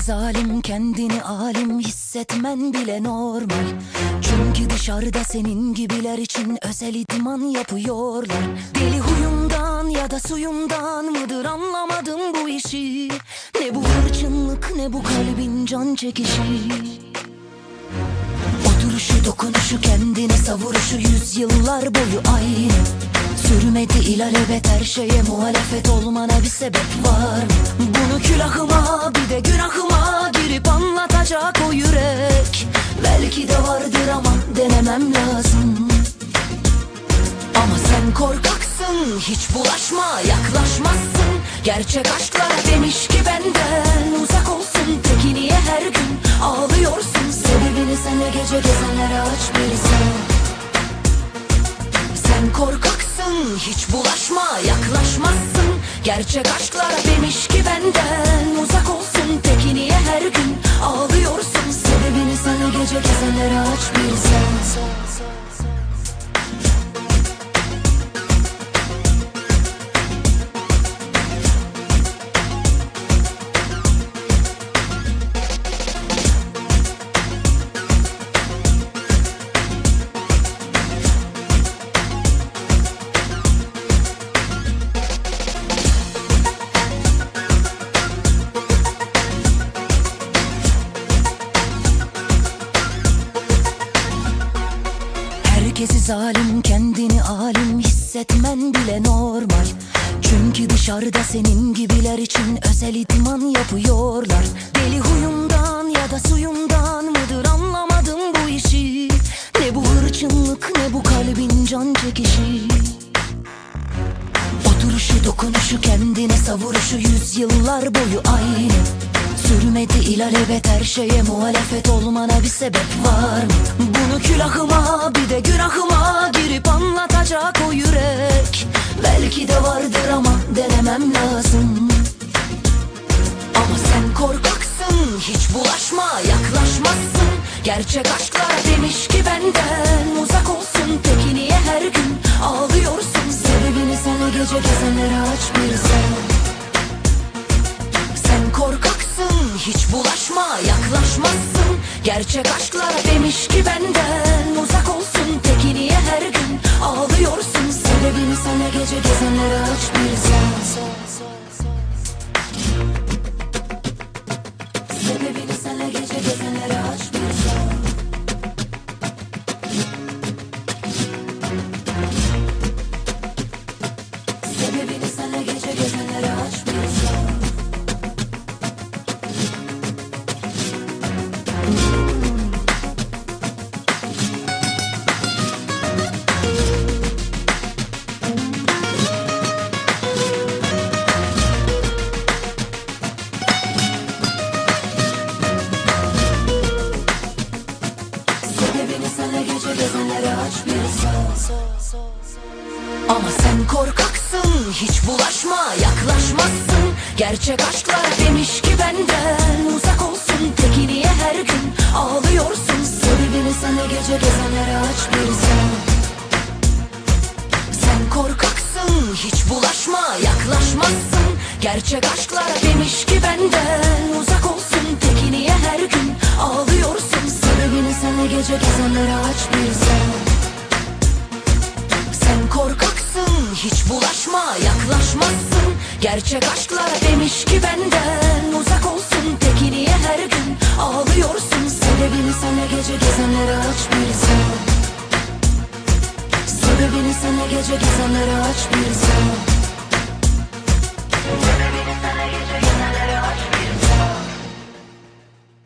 zalim kendini alim hissetmen bile normal. Çünkü dışarıda senin gibiler için özel idman yapıyorlar. Deli huyumdan ya da suyumdan mıdır anlamadım bu işi. Ne bu hırçınlık ne bu kalbin can çekişi. Oturuşu dokunuşu kendini savuruşu yüzyıllar boyu aynı Sürmedi ilalebet her şeye muhalefet olmana bir sebep var. Bunu külahıma bir de günahıma girip anlatacak o yürek. Belki de vardır ama denemem lazım. Ama sen korkaksın hiç bulaşma yaklaşmazsın. Gerçek aşklar demiş ki benden uzak olsun. Peki niye her gün ağlıyorsun? Sebebini sen de gece gezenlere aç bir korkaksın hiç bulaşma yaklaşmazsın. Gerçek aşklara demiş ki benden uzak olsun. Peki niye her gün ağlıyorsun? Sebebini de gece gezenlere aç zalim kendini alim hissetmen bile normal. Çünkü dışarıda senin gibiler için özel idman yapıyorlar. Deli huyumdan ya da suyumdan mıdır anlamadım bu işi. Ne bu hırçınlık ne bu kalbin can çekişi. Oturuşu dokunuşu kendine savuruşu yüzyıllar boyu aynı. Sürmedi ilalebet her şeye muhalefet olmana bir sebep var mı? Külahıma bir de günahıma girip anlatacak o yürek. Belki de vardır ama denemem lazım. Ama sen korkaksın hiç bulaşma yaklaşmazsın. Gerçek aşklar demiş ki benden uzak olsun. Peki niye her gün ağlıyorsun? Sebebini sen o gece gezenlere aç bir sen. Sen korkaksın hiç bulaşma yaklaşmazsın Gerçek aşklar demiş ki benden uzak Sebebini sana gece gezenlere aç bir sen Ama sen korkaksın hiç bulaşma yaklaşmazsın. Gerçek aşklar demiş ki benden uzak olsun. Peki niye her gün ağlıyorsun. Sebebini sana gece gezenlere aç bir Sen korkaksın hiç bulaşma yaklaşmazsın. Gerçek aşklar demiş ki gece gezenlere aç bir sen. Sen korkaksın hiç bulaşma yaklaşmazsın. Gerçek aşklar demiş ki benden uzak olsun. Peki niye her gün ağlıyorsun? Sebebini sana gece gezenlere aç bir sen. Sebebini sana gece gezenlere aç bir sen